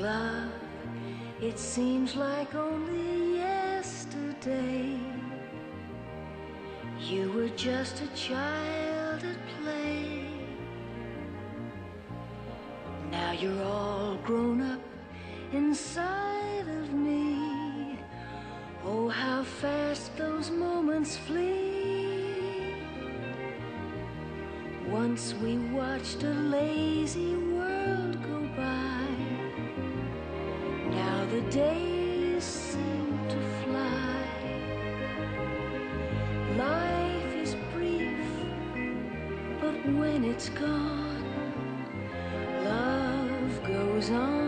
Love, it seems like only yesterday you were just a child at play. Now you're all grown up inside of me. Oh, how fast those moments flee. Once we watched a lazy world go by. The days seem to fly. Life is brief, but when it's gone, love goes on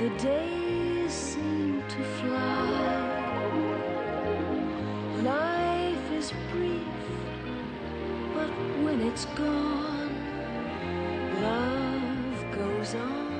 The days seem to fly. Life is brief, but when it's gone, love goes on.